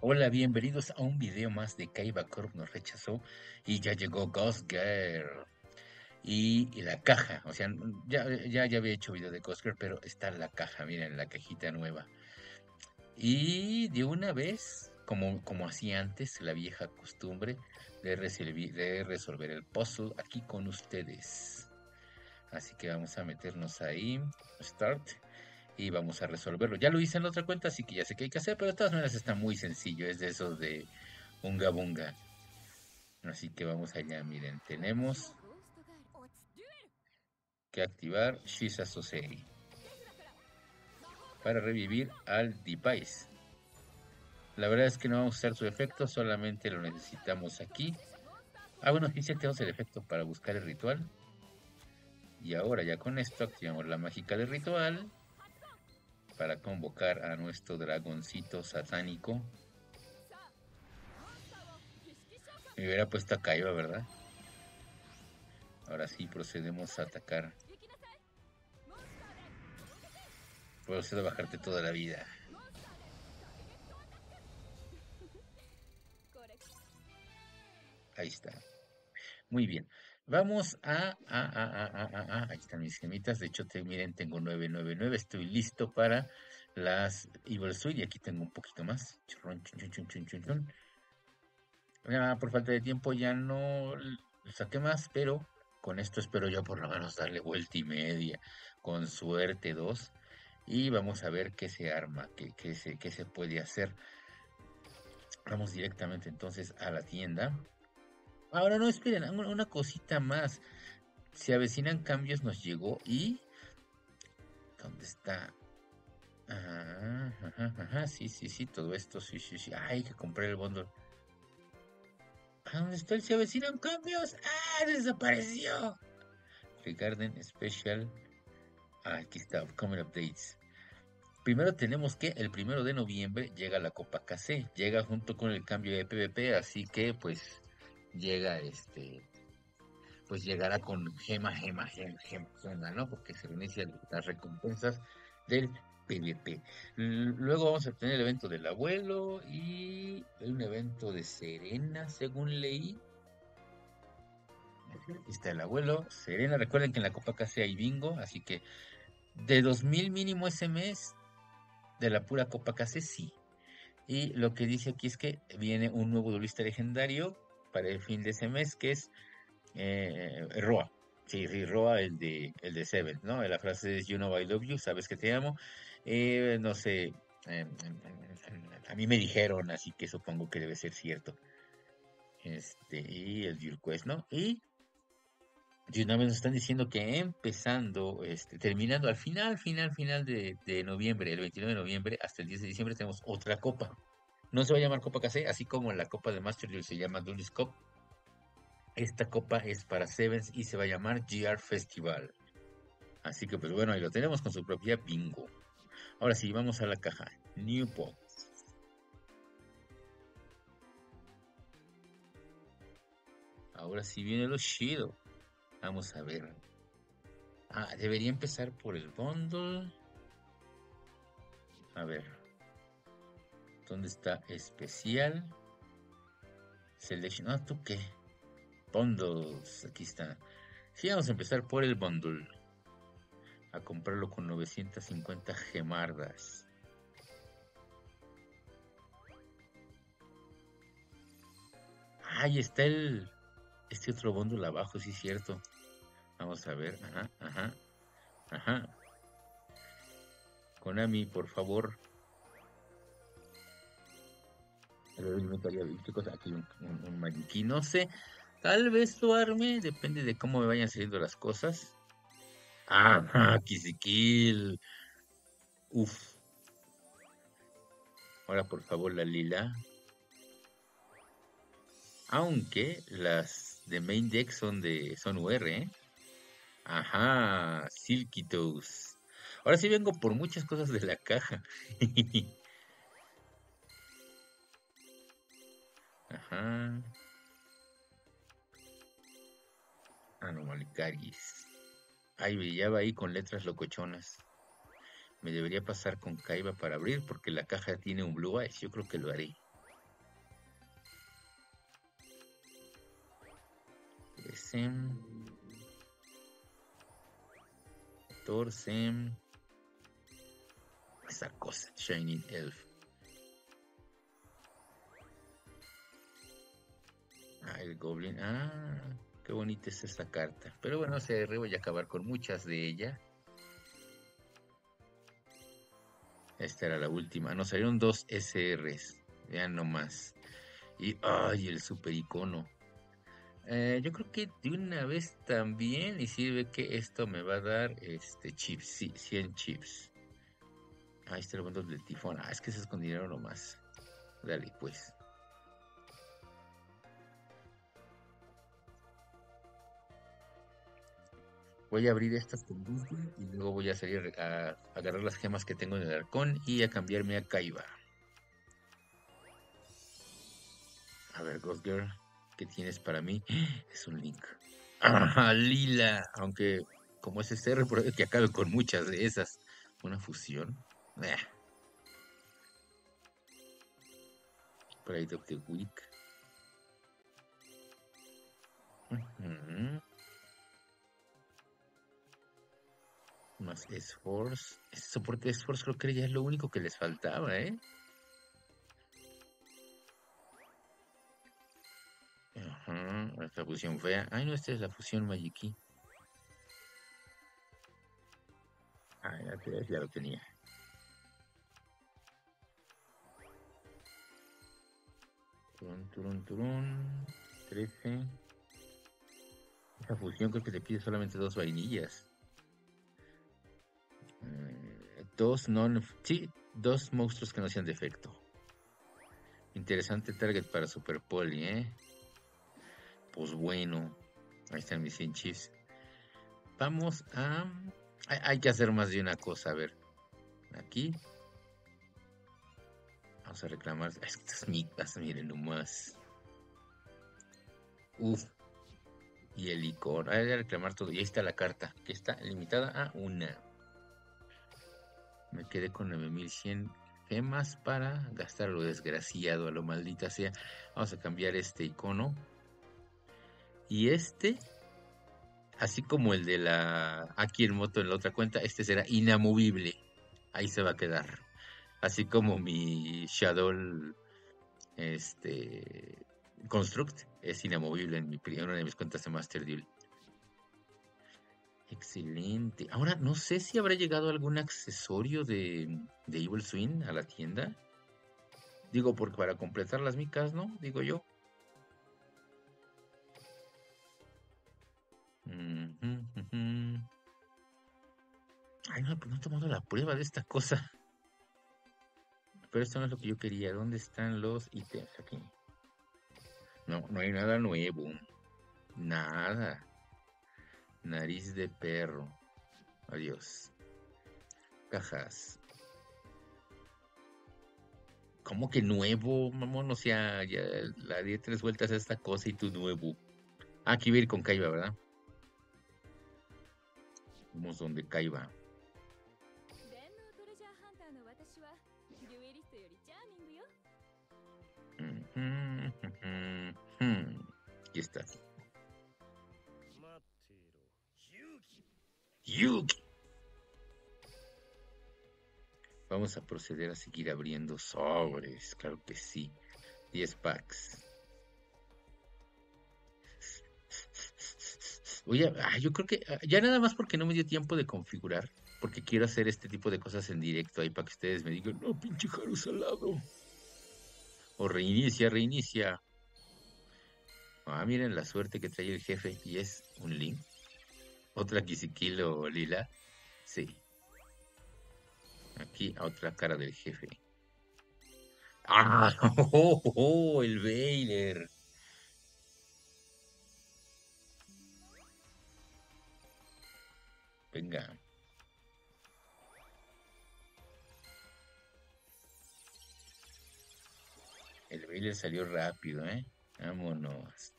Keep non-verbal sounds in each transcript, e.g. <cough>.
Hola, bienvenidos a un video más de Kaiba Corp nos rechazó y ya llegó Ghost Girl. Y, la caja, o sea, ya, ya, ya había hecho video de Ghost Girl, pero está la caja, miren, la cajita nueva. Y de una vez, como, como hacía antes, la vieja costumbre de, resolver, de resolver el puzzle aquí con ustedes. Así que vamos a meternos ahí, start, y vamos a resolverlo. Ya lo hice en la otra cuenta, así que ya sé qué hay que hacer, pero de todas maneras está muy sencillo, es de esos de unga bunga. Así que vamos allá, miren, tenemos que activar Shiza Sosei para revivir al device. La verdad es que no vamos a usar su efecto, solamente lo necesitamos aquí. Ah, bueno, aquí tenemos el efecto para buscar el ritual. Y ahora ya con esto activamos la mágica del ritual para convocar a nuestro dragoncito satánico. Me hubiera puesto a Kaiba, ¿verdad? Ahora sí procedemos a atacar. Procedo a bajarte toda la vida. Ahí está. Muy bien. Vamos a, a, a, a, a, a, ahí están mis gemitas. De hecho, miren, tengo 999. Estoy listo para las Evil Suite. Y aquí tengo un poquito más. Por falta de tiempo ya no saqué más, pero con esto espero yo por lo menos darle vuelta y media. Con suerte dos. Y vamos a ver qué se arma, qué, se, qué se puede hacer. Vamos directamente entonces a la tienda. Ahora no, esperen, una cosita más. Se avecinan cambios, nos llegó y... ¿Dónde está? Ajá, ajá, ajá, sí, sí, sí, todo esto, sí, sí, sí. Ay, que compré el bundle. ¿Dónde está el se avecinan cambios? ¡Ah, desapareció! Regarding Special. Ah, aquí está, Upcoming Updates. Primero tenemos que el primero de noviembre llega la Copa KC, llega junto con el cambio de PvP, así que pues llega este pues llegará con gema, gema, gema, gema, ¿no? Porque se inician las recompensas del PvP. Luego vamos a tener el evento del abuelo y un evento de Serena, según leí. Aquí está el abuelo, Serena. Recuerden que en la Copa casi hay bingo, así que de 2000 mínimo ese mes, de la pura Copa casi sí. Y lo que dice aquí es que viene un nuevo duelista legendario para el fin de ese mes, que es eh, Roa. Sí, Roa, el de, el de Seven, ¿no? La frase es You know I love you, sabes que te amo. Eh, no sé, eh, a mí me dijeron, así que supongo que debe ser cierto. Este, y el Dual Quest, ¿no? Y de una nos están diciendo que empezando, este, terminando al final, final, final de, de noviembre, el 29 de noviembre hasta el 10 de diciembre, tenemos otra copa. No se va a llamar Copa KC, así como la Copa de Master Duel se llama Duelist Cup. Esta copa es para Sevens y se va a llamar GR Festival. Así que pues bueno, ahí lo tenemos con su propia bingo. Ahora sí, vamos a la caja. New Box. Ahora sí viene lo chido. Vamos a ver. Ah, debería empezar por el bundle. A ver. ¿Dónde está especial? Selection. Ah, ¿tú qué? Bundles. Aquí está. Sí, vamos a empezar por el bundle. A comprarlo con 950 gemardas. Ahí está el. Este otro bundle abajo, sí cierto. Vamos a ver. Ajá, ajá. Ajá. Konami, por favor, ¿Qué cosa? Aquí un, un, maniquí, no sé. Tal vez lo arme, depende de cómo me vayan saliendo las cosas. Ah, Kisikil. Uf. Ahora, por favor, la lila. Aunque las de main deck son de son UR, ¿eh? Ajá, Silky. Ahora sí vengo por muchas cosas de la caja. <laughs> Ajá. Anomalicaris. Ay, brillaba ahí con letras locochonas. Me debería pasar con Kaiba para abrir porque la caja tiene un Blue Eyes. Yo creo que lo haré. Ese. 14. Esa cosa, Shining Elf. Goblin. Ah, qué bonita es esta carta. Pero bueno, se voy a acabar con muchas de ellas. Esta era la última. Nos salieron dos SRs. Vean nomás. Y, ay, el super icono. Eh, yo creo que de una vez también, y sirve que esto me va a dar este chips, sí, 100 chips. Ahí está el bundle del tifón. Ah, es que se escondieron nomás. Dale, pues. Voy a abrir estas con y luego voy a salir a, agarrar las gemas que tengo en el arcón y a cambiarme a Kaiba. A ver, Ghost Girl, ¿qué tienes para mí? <gasps> Es un link. <clears throat> ¡Ah, Lila! Aunque como es SR, por que acabe con muchas de esas. Una fusión. Pride of the Week. Más S-Force. Ese soporte S-Force creo que ya es lo único que les faltaba, ¿eh? Ajá, esta fusión fea. Ay, no, esta es la fusión Magiki. Ah, ya, ya lo tenía. Turun, turun, turun. 13. Esa fusión creo que te pide solamente dos vainillas. Eh, dos non... Sí, dos monstruos que no sean defecto. Interesante target para Super Poli, ¿eh? Pues bueno. Ahí están mis hinchis. Vamos a... Hay, que hacer más de una cosa, a ver. Aquí. Vamos a reclamar. Estas mitas, miren nomás. Uf. Y el licor. Hay que reclamar todo. Y ahí está la carta, que está limitada a una. Me quedé con 9100 gemas para gastar lo desgraciado, a lo maldita sea. Vamos a cambiar este icono. Y este, así como el de la aquí en moto en la otra cuenta, este será inamovible. Ahí se va a quedar. Así como mi Shadow este Construct es inamovible en mi una de mis cuentas de Master Deal. Excelente. Ahora, no sé si habrá llegado algún accesorio de, de Evil Swing a la tienda. Digo, porque para completar las micas, ¿no? Digo yo. Ay, no, pues no he tomado la prueba de esta cosa. Pero esto no es lo que yo quería. ¿Dónde están los ítems aquí? No, no hay nada nuevo. Nada. Nariz de perro. Adiós. Cajas. ¿Cómo que nuevo, mamón? O sea, ya la di tres vueltas a esta cosa y tu nuevo. Ah, aquí voy ir con Kaiba, ¿verdad? Vamos donde Kaiba. Aquí está. Yugi. Vamos a proceder a seguir abriendo sobres, claro que sí. 10 packs. Oye, ah, yo creo que ah, ya nada más porque no me dio tiempo de configurar, porque quiero hacer este tipo de cosas en directo ahí para que ustedes me digan, no, pinche Haru salado. O reinicia, reinicia. Ah, miren la suerte que trae el jefe y es un link. Otra Kisikilo Lila. Sí. Aquí otra cara del jefe. ¡Ah! <laughs> ¡Oh, oh, el Baylor! Venga. El Baylor salió rápido, ¿eh? Vámonos.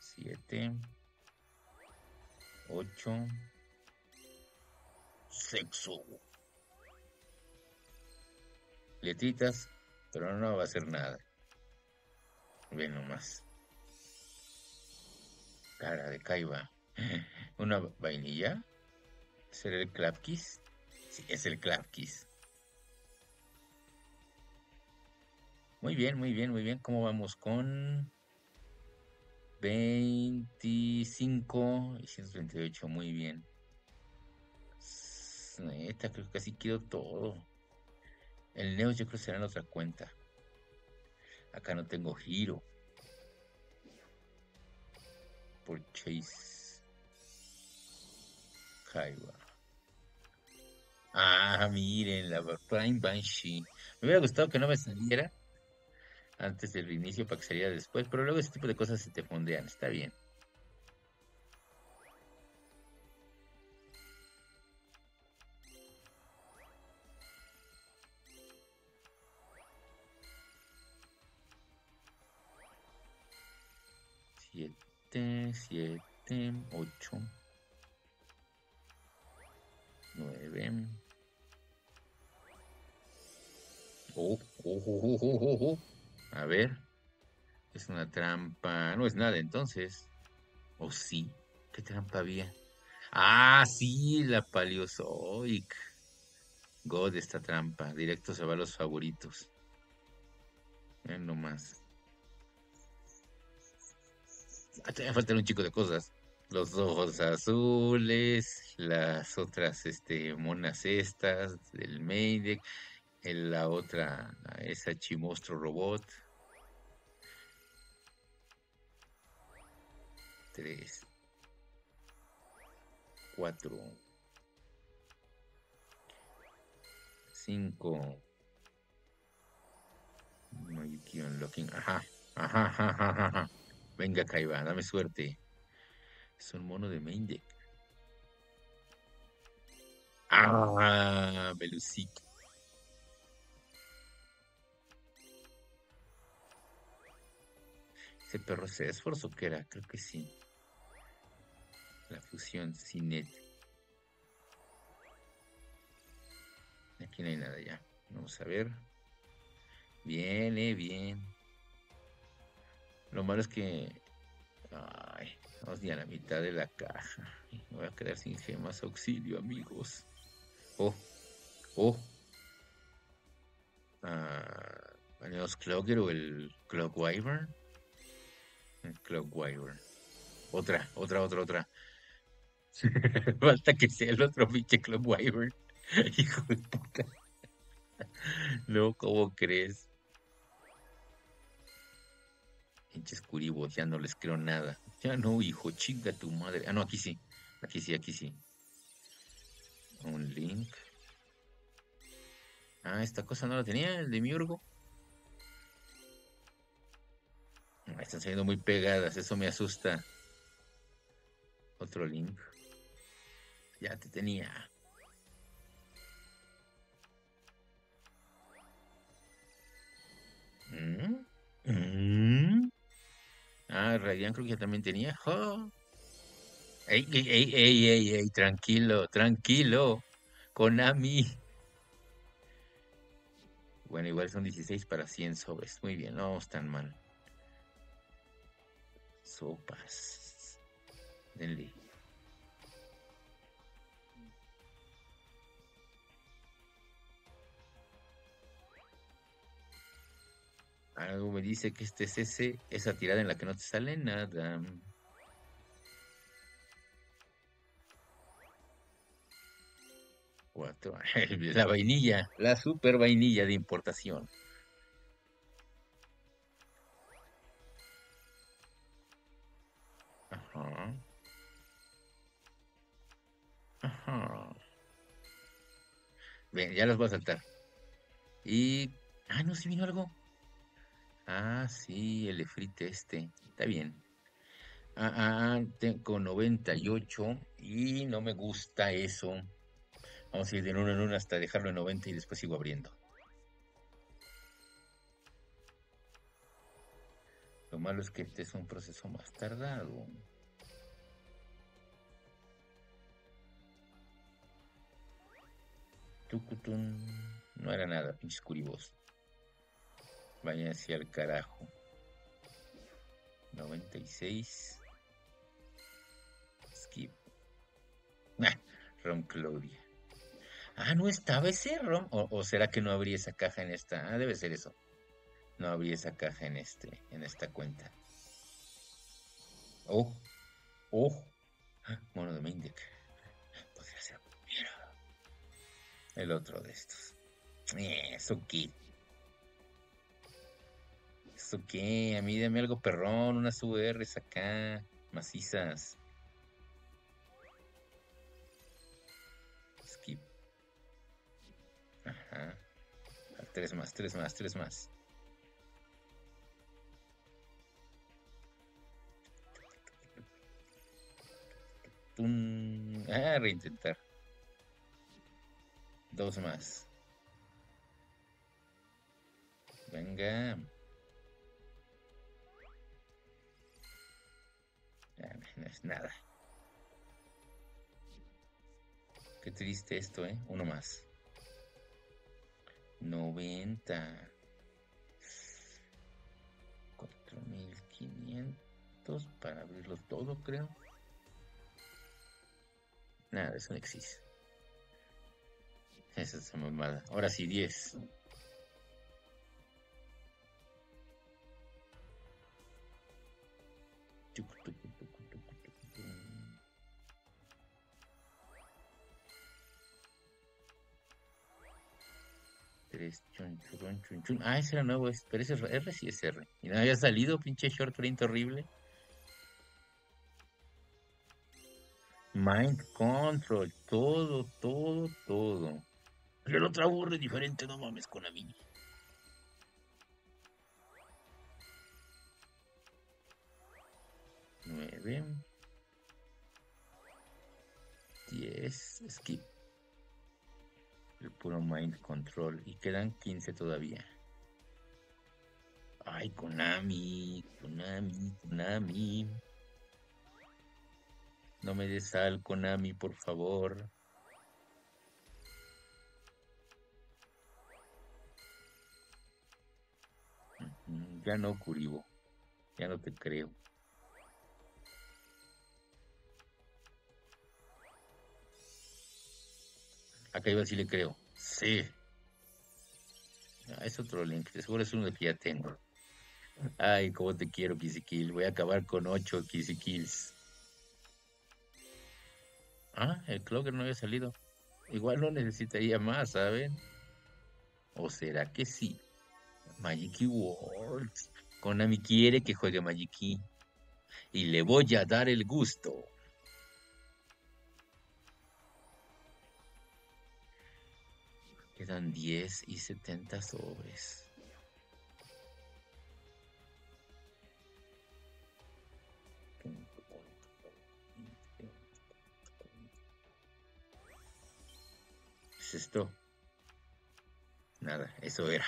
Siete. 8. Sexo. Letritas, pero no va a hacer nada. Ve nomás. Cara de Kaiba. <laughs> ¿Una vainilla? ¿Será el Clapkiss? Sí, es el Clapkiss. Muy bien, muy bien, muy bien. ¿Cómo vamos con 25 y 138? Muy bien. Neta, creo que casi quiero todo. El Neo yo creo que será en otra cuenta. Acá no tengo giro. Chase Kaiba. Ah, miren, la Prime Banshee. Me hubiera gustado que no me saliera antes del inicio para que saliera después, pero luego ese tipo de cosas se te fondean, está bien. Siete, siete, ocho, nueve. Oh, oh, oh, oh, oh, A ver. Es una trampa. No es nada entonces. ¿O sí? ¿Qué trampa había? Ah, sí, la Paleozoic. God esta trampa. Directo se va a los favoritos. Vean nomás. Ah, me faltan un chico de cosas. Los ojos azules, las otras este, monas estas del Main la otra, esa chimostro robot. Tres. Cuatro. Cinco. No, you unlocking. Ajá. Ajá, ajá, ajá. Venga, Kaiba, dame suerte. Es un mono de main deck. Ah, Belucito. ¿Ese perro se esforzó que era? Creo que sí. La fusión Cinet. Aquí no hay nada ya. Vamos a ver. Viene, bien. Lo malo es que. Ay, vamos ya a la mitad de la caja. Me voy a quedar sin gemas. Auxilio, amigos. Oh, oh. Ah, Clogger o el Clockwyvern. Clockwyvern. Otra, otra, otra, otra. <laughs> Falta que sea el otro pinche Clockwyvern. <laughs> Hijo de puta. No, ¿cómo crees? Pinches curibos, ya no les creo nada. Ya no, hijo, chinga tu madre. Ah, no, aquí sí. Aquí sí, aquí sí. Un link. Ah, esta cosa no la tenía, el de Miurgo. están saliendo muy pegadas, eso me asusta. Otro link. Ya te tenía. ¿Mm? ¿Mm? Ah, Radian creo que ya también tenía. Ey, ey, ey, ey, ey, tranquilo, tranquilo. Konami. Bueno, igual son 16 para 100 sobres. Muy bien, no vamos tan mal. Sopas. Denle. Algo me dice que este es ese, esa tirada en la que no te sale nada. Cuatro. <laughs> La vainilla, la super vainilla de importación. Ajá. Ajá. Ven, ya los voy a saltar. Y. Ah, no, si vino algo. Ah, sí, el efrite este. Está bien. Ah, ah, ah tengo 98 y no me gusta eso. Vamos a ir de uno en uno hasta dejarlo en 90 y después sigo abriendo. Lo malo es que este es un proceso más tardado. Tucutun. No era nada, pinches curibos. Vaya hacia el carajo. 96. <laughs> Ah, Rom Claudia. Ah, ¿no estaba ese Rom? ¿O, será que no abrí esa caja en esta? Ah, debe ser eso. No abrí esa caja en este, en esta cuenta. Oh, oh, mono de main Podría ser el otro de estos. Eso qué. Eso qué. A mí dame algo perrón, unas URs acá, macizas. Skip. Ajá. Tres más, tres más, tres más. Ah, reintentar. Dos más. Venga. No es nada. Qué triste esto, ¿eh? Uno más. 90. 4500 para abrirlo todo, creo. Nada, eso no existe. Esa es mamada. Ahora sí, 10. Tres, chun, chun, chun. Ah, ese era nuevo, pero ese es R sí es R. Y no había salido, pinche short print horrible. Mind Control, todo, todo, todo. Pero el otro aburre diferente, no mames con mí. Nueve. Diez. Skip. El puro Mind Control. Y quedan 15 todavía. Ay, Konami, Konami, Konami. No me des sal, Konami, por favor. Ya no, Kuribo. Ya no te creo. Acá iba si le creo. Sí. Ah, es otro link. Seguro es uno que ya tengo. Ay, cómo te quiero, Kill. Voy a acabar con 8 Kills. Ah, el Clocker no había salido. Igual no necesitaría más, ¿saben? ¿O será que sí? Magiki Worlds. Konami quiere que juegue Magiki. Y le voy a dar el gusto. Quedan 10 y 70 sobres. esto? Nada, eso era.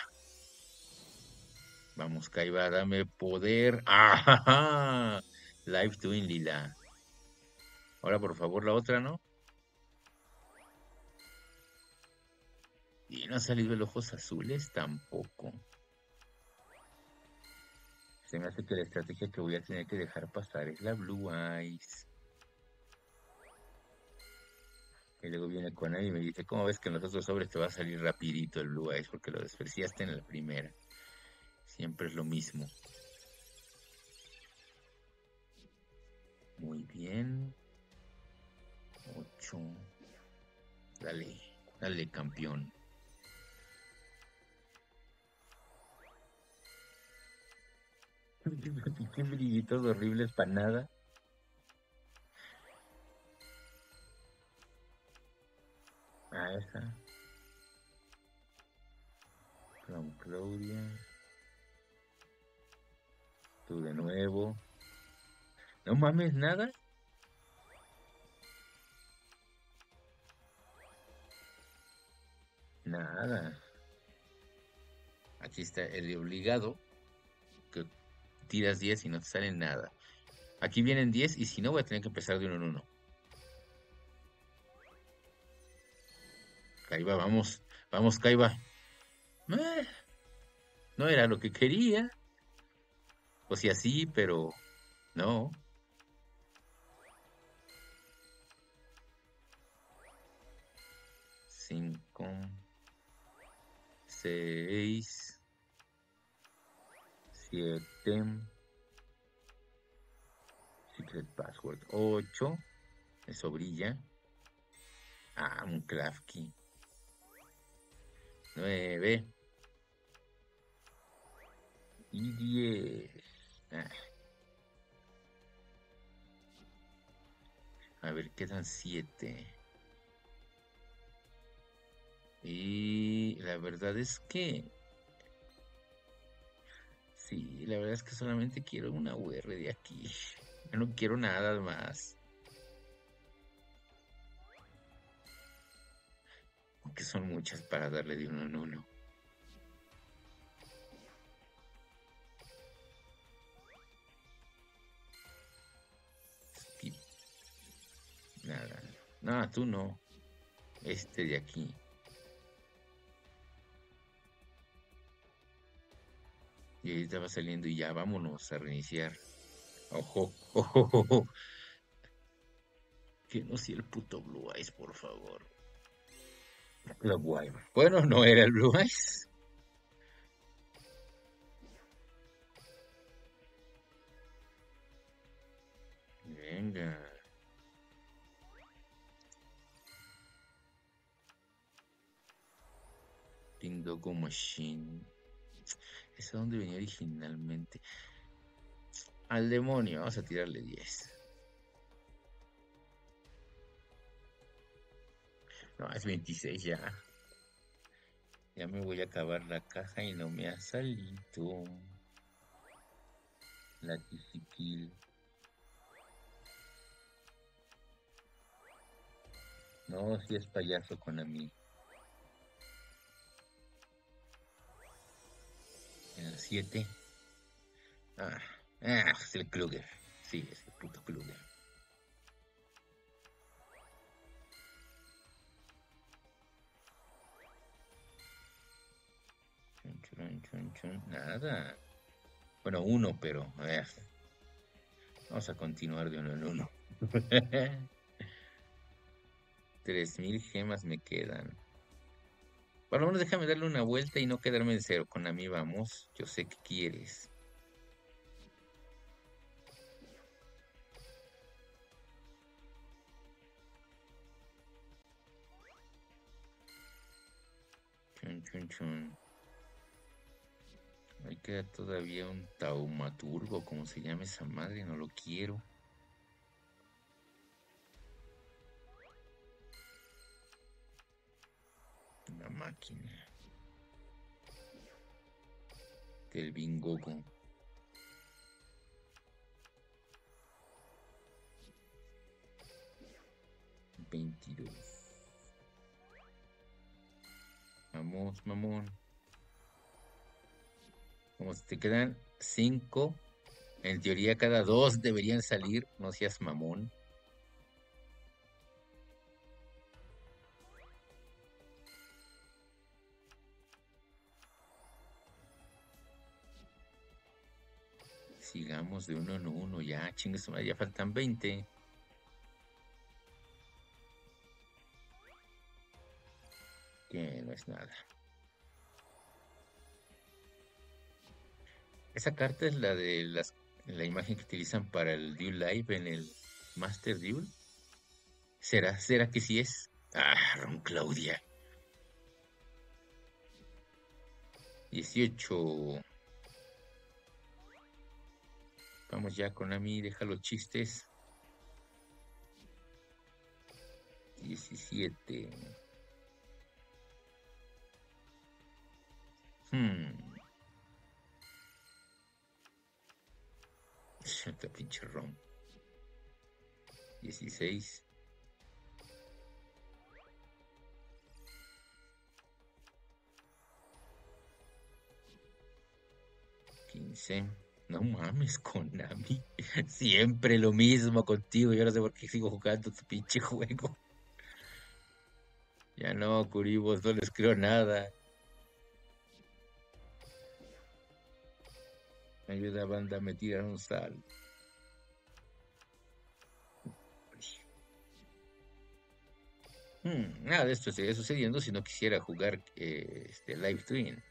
Vamos, Kaiba, dame poder. <laughs> ¡Ah! Live Twin Lila. Ahora, por favor, la otra, ¿no? Y no ha salido el ojos azules tampoco. Se me hace que la estrategia que voy a tener que dejar pasar es la Blue Eyes. Y luego viene con él y me dice, ¿cómo ves que en los otros sobres te va a salir rapidito el Blue Eyes? Porque lo despreciaste en la primera. Siempre es lo mismo. Muy bien. 8. Dale, dale campeón. Qué brillitos horribles para nada. A esa. From Claudia. Tú de nuevo. No mames, nada. Nada. Aquí está el obligado. Tiras 10 y no te sale nada. Aquí vienen 10 y si no voy a tener que empezar de uno en uno. Caiba, vamos, vamos, Caiba. Eh, no era lo que quería. O sea, sí, pero no. 5, 6, 7, secret password 8, eso brilla. Ah, un craft key. 9 y 10. Ah. A ver, quedan 7. Y la verdad es que... Sí, la verdad es que solamente quiero una UR de aquí. Yo no quiero nada más. Aunque son muchas para darle de uno en uno. Nada. No, tú no. Este de aquí. Y ahí estaba saliendo y ya vámonos a reiniciar. <laughs> Ojo, ojo, ojo. Que no sea el puto Blue Eyes, por favor. Blue Eyes. Bueno, no era el Blue Eyes. Venga. Pindogo Machine. <laughs> ¿Es a donde venía originalmente? Al demonio, vamos a tirarle 10. No, es 26 ya. Ya me voy a acabar la caja y no me ha salido. La Tiziquil. No, si es payaso con a mí. 7. Ah, ah, es el Kluger. Sí, es el puto Kluger. Chun, chun, chun, chun. Nada. Bueno, uno, pero a ver. Vamos a continuar de uno en uno. <laughs> Tres mil gemas me quedan. Por lo menos déjame darle una vuelta y no quedarme en cero. Con a mí vamos. Yo sé que quieres. Chun, chun, chun. Ahí queda todavía un taumaturgo, como se llama esa madre, no lo quiero. La máquina. Del bingoco. Veintidós. Vamos, mamón. Como te quedan cinco. En teoría cada dos deberían salir. No seas mamón. De uno en uno. Ya, chingues, ya faltan 20. Que no es nada. Esa carta es la de las, la imagen que utilizan para el Duel Live en el Master Duel. ¿Será? ¿Será que sí es? Ah, Ron Claudia. 18. Vamos ya, con Konami, deja los chistes. 17. Hmm. Esta pinche rom. 16. Quince. No mames, Konami. <laughs> Siempre lo mismo contigo. Yo no sé por qué sigo jugando tu pinche juego. Ya no, Curibos, no les creo nada. Ayuda banda, me tiran un sal. Hmm. nada de esto estaría sucediendo si no quisiera jugar eh, este Live Twin.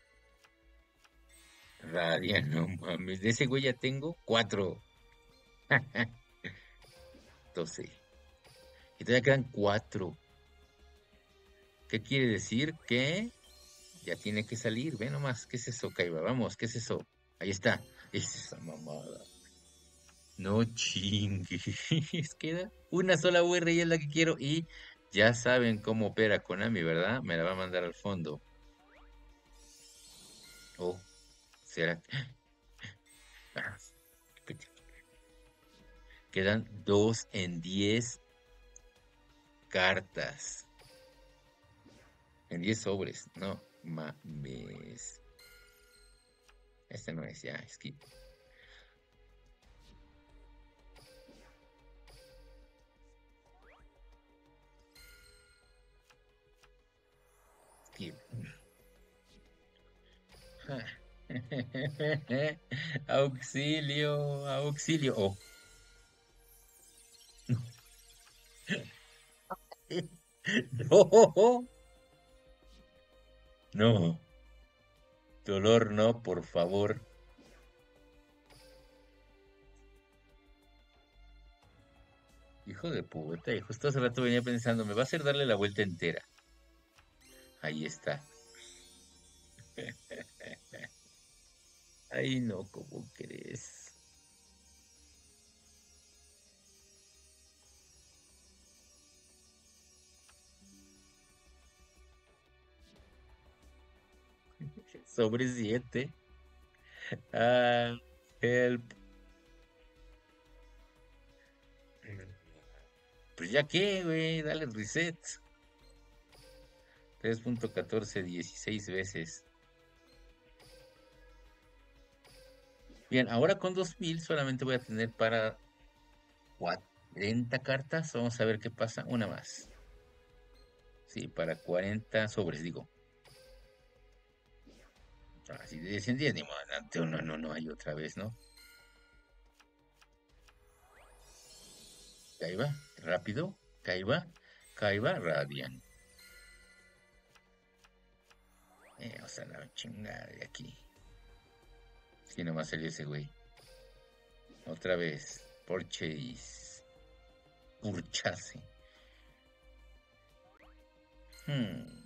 Radian, no mames. De ese güey ya tengo cuatro. <laughs> 12. Y todavía quedan cuatro. ¿Qué quiere decir? Que ya tiene que salir. Ve nomás. ¿Qué es eso, Kaiba? Vamos, ¿qué es eso? Ahí está. <laughs> Es esa mamada. No chingues. <laughs> Queda una sola UR y es la que quiero. Y ya saben cómo opera Konami, ¿verdad? Me la va a mandar al fondo. Oh, <gasps> Ah, Quedan dos en diez cartas. En diez sobres. No mames. Este no es, ya, skip. <laughs> auxilio, auxilio. Oh. <laughs> No. No. Dolor no, por favor. Hijo de puta, y justo hace rato venía pensando, me va a hacer darle la vuelta entera. Ahí está. <laughs> Ay, no, ¿cómo crees? <laughs> Sobre siete. Ah, help. Pues ya qué, güey, dale reset. 3.14, 16 veces. Bien, ahora con 2000 solamente voy a tener para 40 cartas. Vamos a ver qué pasa. Una más. Sí, para 40 sobres, digo. Así de 10 en 10, ni modo. No, no, no hay otra vez, ¿no? Caiba, rápido. Caiba, Caiba, Radian. Eh, o sea, la chingada de aquí. No nomás salió ese güey. Otra vez. Porchase. Purchase. Hmm.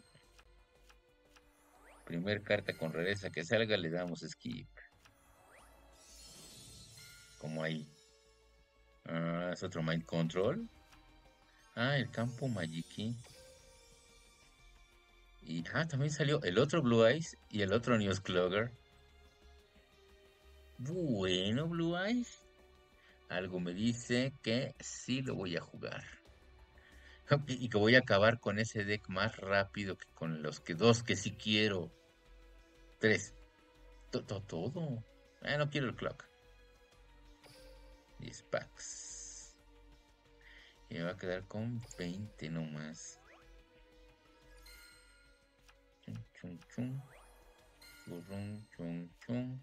Primer carta con rareza que salga, le damos skip. Como ahí. Ah, es otro Mind Control. Ah, el campo Magiki. Y ah, también salió el otro Blue Eyes y el otro News Clogger. Bueno, Blue Eyes. Algo me dice que sí lo voy a jugar. Y que voy a acabar con ese deck más rápido que con los que dos que sí quiero. Tres. Todo. todo. Ah, no quiero el clock. 10 packs. Y me va a quedar con 20 nomás. Chum, chum, chum. chum, chum.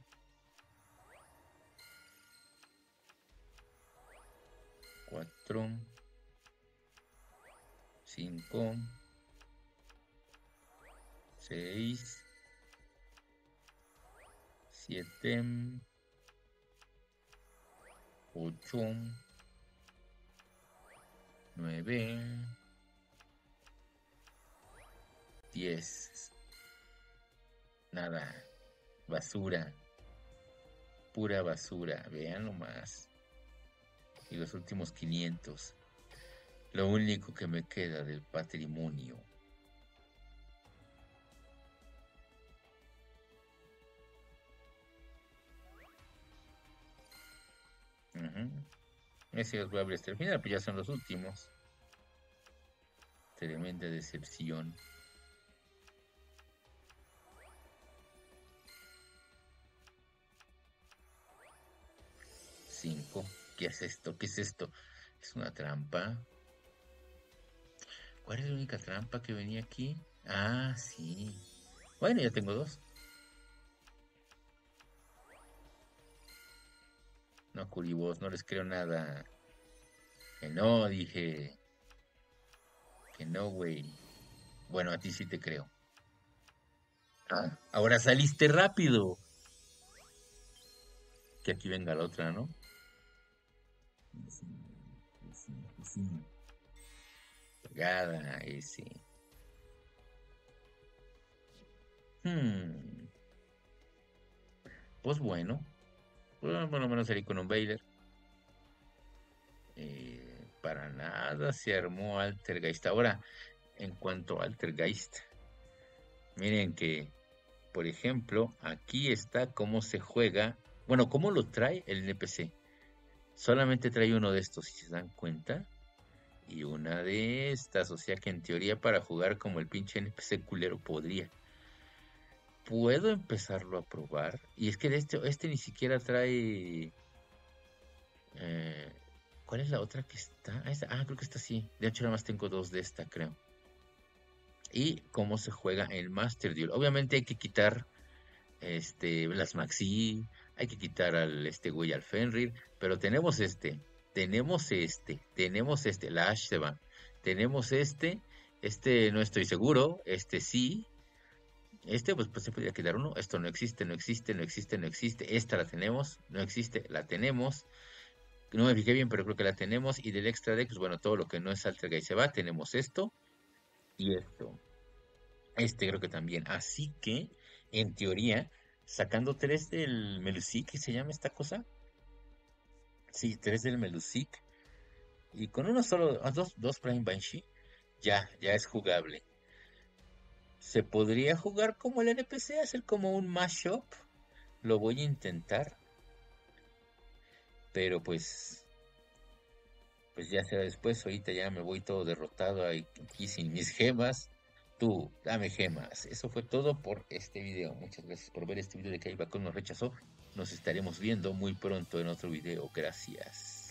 Cuatro. Cinco. Seis. Siete. Ocho. Nueve. Diez nada, basura, pura basura, vean nomás. Y los últimos 500, lo único que me queda del patrimonio. Ese los voy a abrir hasta el final, pues ya son los últimos. Tremenda decepción. ¿Qué es esto? ¿Qué es esto? Es una trampa. ¿Cuál es la única trampa que venía aquí? Ah, sí. Bueno, ya tengo dos. No, curibos, no les creo nada. Que no, dije. Que no, güey. Bueno, a ti sí te creo. Ah, ahora saliste rápido. Que aquí venga la otra, ¿no? Pegada, ese. Hmm. Pues bueno. Bueno, por lo menos salí con un Baylor. Eh, para nada se armó Altergeist. Ahora, en cuanto a Altergeist, miren que, por ejemplo, aquí está cómo se juega. Bueno, cómo lo trae el NPC. Solamente trae uno de estos, si se dan cuenta. Y una de estas, o sea que en teoría para jugar como el pinche NPC culero podría. Puedo empezarlo a probar. Y es que este, este ni siquiera trae... Eh, ¿Cuál es la otra que está? Ah, ah, creo que está así. De hecho, nada más tengo dos de esta, creo. Y cómo se juega el Master Duel. Obviamente hay que quitar este, las Maxi, hay que quitar al este güey al Fenrir, pero tenemos este, tenemos este, tenemos este, la Ash se va, tenemos este, este no estoy seguro, este sí, este pues, pues se podría quedar uno, esto no existe, no existe, no existe, no existe, esta la tenemos, no existe, la tenemos, no me fijé bien, pero creo que la tenemos, y del extra deck, pues bueno, todo lo que no es Alter se va, tenemos esto y esto. Este creo que también, así que, en teoría, sacando tres del Melusic, ¿se llama esta cosa? Sí, tres del Melusic. Y con uno solo, ah, dos, dos Prime Banshee, ya, ya es jugable. Se podría jugar como el NPC, hacer como un mashup. Lo voy a intentar. Pero pues, pues ya será después. Ahorita ya me voy todo derrotado aquí sin mis gemas tú, dame gemas. Eso fue todo por este video. Muchas gracias por ver este video de que Ibacon nos rechazó. Nos estaremos viendo muy pronto en otro video. Gracias.